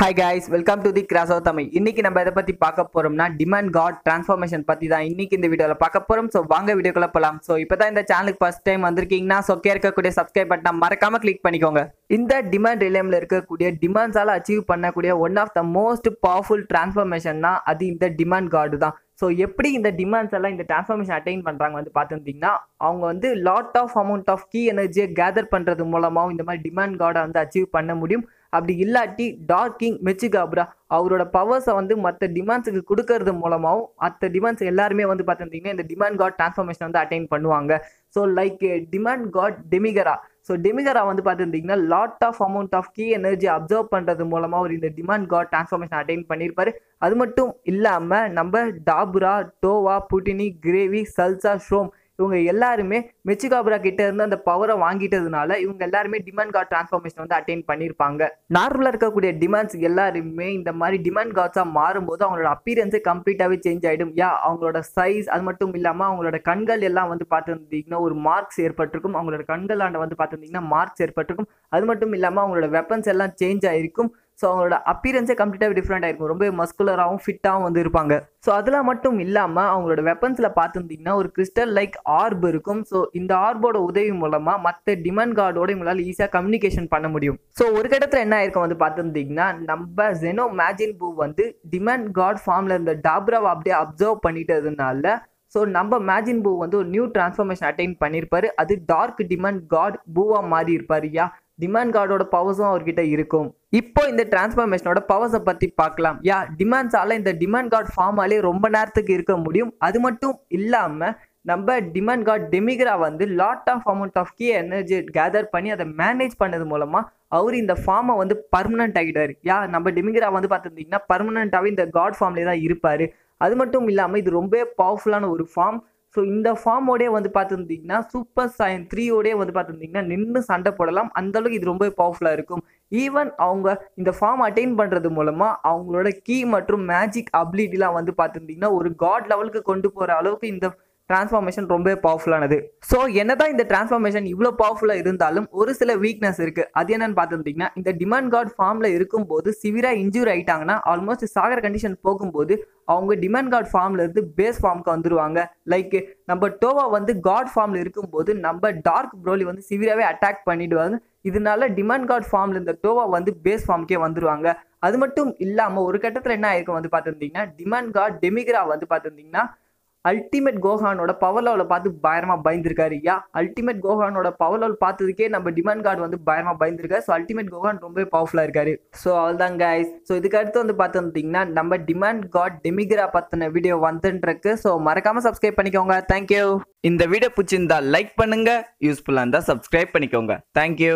Hi guys welcome to the கிராசோ Tamil இன்னைக்கு நம்ம இதை பத்தி பார்க்க போறோம்னா டிமாண்ட் காட் டிரான்ஸ்ஃபார்மேஷன் பத்தி தான் இன்னைக்கு இந்த வீடியோவில் பார்க்க போறோம். ஸோ வாங்க வீடியோக்குள்ள போகலாம் ஸோ இப்போ தான் இந்த சேனலுக்கு ஃபர்ஸ்ட் டைம் வந்திருக்கீங்கன்னா ஸோ கே இருக்கக்கூடிய சப்ஸ்கிரைப் பட்டனை மறக்காம கிளிக் பண்ணிக்கோங்க. இந்த டிமாண்ட் ரிலேமில் இருக்கக்கூடிய டிமாண்ட்ஸால் அச்சீவ் பண்ணக்கூடிய one of the most powerful டிரான்ஸ்ஃபார்மேஷன்னா அது இந்த டிமாண்ட் கார்டு தான். ஸோ எப்படி இந்த டிமாண்ட்ஸ் எல்லாம் இந்த டிரான்ஸ்ஃபார்மேஷன் அட்டைன் பண்ணுறாங்க வந்து பார்த்துருந்தீங்கன்னா அவங்க வந்து lot of amount of ki எனர்ஜியை கேதர் பண்ணுறது மூலமாகவும் இந்த மாதிரி டிமாண்ட் கார்டை வந்து அச்சீவ் பண்ண முடியும். அப்படி இல்லாட்டி டார்க்கிங் மெச்சிகாப்ரா அவரோட பவர்ஸை வந்து மற்ற டிமாண்ட்ஸுக்கு கொடுக்கறது மூலமாகவும் மற்ற டிமாண்ட்ஸ் எல்லாருமே வந்து பார்த்துருந்தீங்கன்னா இந்த டிமாண்ட் காட் டிரான்ஸ்ஃபர்மேஷன் வந்து அட்டைன் பண்ணுவாங்க. So like demon god Demigra so Demigra வந்து பார்த்துருந்தீங்கன்னா lot of amount of ki energy absorb பண்ணுறது மூலமாக அவர் இந்த டிமாண்ட் காட் டிரான்ஸ்ஃபர்மேஷன் அட்டைன் பண்ணியிருப்பார் அது மட்டும் இல்லாமல் நம்ம டாபுரா டோவா புட்டினி கிரேவி சல்சா ஷோம் இவங்க எல்லாருமே மெச்சிகாபுரா கிட்ட இருந்து அந்த பவரை வாங்கிட்டதுனால இவங்க எல்லாருமே டிமாண்ட் காட் டிரான்ஸ்ஃபார்மேஷன் வந்து அட்டைன் பண்ணியிருப்பாங்க நார்மலாக இருக்கக்கூடிய டிமாண்ட்ஸ் எல்லாருமே இந்த மாதிரி டிமாண்ட் கார்ட்ஸாக மாறும்போது அவங்களோட அப்பீரன்ஸே கம்ப்ளீட்டாகவே சேஞ்ச் ஆகிடும் யா அவங்களோட சைஸ் அது மட்டும் இல்லாமல் அவங்களோட கண்கள் எல்லாம் வந்து பார்த்துருந்தீங்கன்னா ஒரு மார்க்ஸ் ஏற்பட்டிருக்கும். அவங்களோட கண்களாண்ட வந்து பார்த்துருந்தீங்கன்னா மார்க்ஸ் ஏற்பட்டிருக்கும். அது மட்டும் இல்லாமல் அவங்களோட வெப்பன்ஸ் எல்லாம் சேஞ்ச் ஆகிருக்கும் ஸோ அவங்களோட அப்பியரன்ஸே கம்ப்ளீட்டாக டிஃப்ரெண்ட் ஆயிருக்கும். ரொம்ப மஸ்குலராகவும் ஃபிட்டாகவும் வந்து இருப்பாங்க. ஸோ அதில் மட்டும் இல்லாமல் அவங்களோட வெப்பன்ஸில் பார்த்துருந்தீங்கன்னா ஒரு கிறிஸ்டல் லைக் ஆர்ப் இருக்கும். ஸோ இந்த ஆர்போட உதவி மூலமாக மற்ற டிமன் கார்டோட இவங்களால் ஈஸியாக கம்யூனிகேஷன் பண்ண முடியும். ஸோ ஒரு கட்டத்தில் என்ன ஆயிருக்கும் வந்து பார்த்துருந்தீங்கன்னா நம்ம ஜெனோ மேஜின் பூ வந்து டிமன் கார்ட் ஃபார்மில் இருந்த டாப்ராவை அப்படியே அப்சர்வ் பண்ணிட்டதுனால ஸோ நம்ம மேஜின் பூ வந்து ஒரு நியூ டிரான்ஸ்ஃபர்மேஷன் அட்டைன் பண்ணியிருப்பாரு அது டார்க் டிமன் காட் பூவாக மாறி இருப்பார் யா டிமாண்ட் கார்டோட பவர்ஸும் அவர்கிட்ட இருக்கும். இப்போ இந்த டிரான்ஸ்ஃபர்மேஷனோட பவர்ஸை பற்றி பார்க்கலாம். யா டிமாண்ட்ஸால் இந்த டிமாண்ட் கார்டு ஃபார்மாலே ரொம்ப நேரத்துக்கு இருக்க முடியும். அது மட்டும் இல்லாமல் நம்ம டிமாண்ட் கார்டு டெமிகிரா வந்து lot of amount of ki energy gather பண்ணி அதை மேனேஜ் பண்ணது மூலமாக அவர் இந்த ஃபார்மை வந்து பர்மனெண்ட் ஆகிட்டார் யா நம்ம டெமிகிரா வந்து பார்த்துருந்தீங்கன்னா பர்மனண்ட்டாகவே இந்த காட் ஃபார்ம்லேயே தான் இருப்பார். அது மட்டும் இல்லாமல் இது ரொம்பவே பவர்ஃபுல்லான ஒரு ஃபார்ம் ஸோ இந்த ஃபார்மோடே வந்து பார்த்துருந்தீங்கன்னா சூப்பர் சைன் த்ரீயோடே வந்து பார்த்துருந்தீங்கன்னா நின்று சண்டை போடலாம். அந்த அளவுக்கு இது ரொம்ப பவர்ஃபுல்லாக இருக்கும். ஈவன் அவங்க இந்த ஃபார்ம் அட்டைன் பண்ணுறது மூலமாக அவங்களோட கீ மற்றும் மேஜிக் அபிலிட்டிலாம் வந்து பார்த்துருந்தீங்கன்னா ஒரு காட் லெவலுக்கு கொண்டு போகிற அளவுக்கு இந்த டிரான்ஸ்ஃபார்மேஷன் ரொம்ப பவர்ஃபுல்லானது ஸோ என்னதான் இந்த டிரான்ஸ்ஃபார்மேஷன் இவ்வளோ பவர்ஃபுல்லாக இருந்தாலும் ஒரு சில வீக்னஸ் இருக்குது அது என்னன்னு பார்த்துருந்தீங்கன்னா இந்த டிமாண்ட் கார்டு ஃபார்மில் இருக்கும்போது சிவியராக இன்ஜூரி ஆகிட்டாங்கன்னா ஆல்மோஸ்ட் சாகர கண்டிஷன் போகும்போது அவங்க டிமாண்ட் கார்டு ஃபார்மில் இருந்து பேஸ் ஃபார்முக்கு வந்துடுவாங்க லைக் நம்ம டோவா வந்து காட் ஃபார்மில் இருக்கும்போது நம்ம டார்க் ப்ரோலி வந்து சிவியராகவே அட்டாக் பண்ணிடுவாங்க. இதனால டிமாண்ட் கார்டு ஃபார்மில் இருந்த டோவா வந்து பேஸ் ஃபார்முக்கே வந்துருவாங்க. அது மட்டும் இல்லாமல் ஒரு கட்டத்தில் என்ன ஆயிருக்கும் வந்து பார்த்துருந்தீங்கன்னா டிமாண்ட் கார்டு டெமிகிரா வந்து பார்த்துருந்தீங்கன்னா அல்டிமேட் கோஹானோட பவர் லெவலை பார்த்து பயமாக பயந்துருக்காரு. யா அல்டிமேட் கோஹானோட பவர் லெவல் பார்த்ததுக்கே நம்ம டிமாண்ட் கார்டு வந்து பயமாக பயந்துருக்காரு. ஸோ அல்டிமேட் கோஹான் ரொம்ப பவர்ஃபுல்லாக இருக்காரு. ஸோ அவ்வளோதான் கைஸ் ஸோ இதுக்கு அடுத்து வந்து பார்த்துட்டிங்கன்னா நம்ம டிமாண்ட் காட் டெமிகிரா பற்றின வீடியோ வந்துட்டுருக்கு ஸோ மறக்காமல் சப்ஸ்கிரைப் பண்ணிக்கோங்க. தேங்க்யூ இந்த வீடியோ பிடிச்சிருந்தா லைக் பண்ணுங்கள் யூஸ்ஃபுல்லாக இருந்தால் சப்ஸ்கிரைப் பண்ணிக்கோங்க. தேங்க்யூ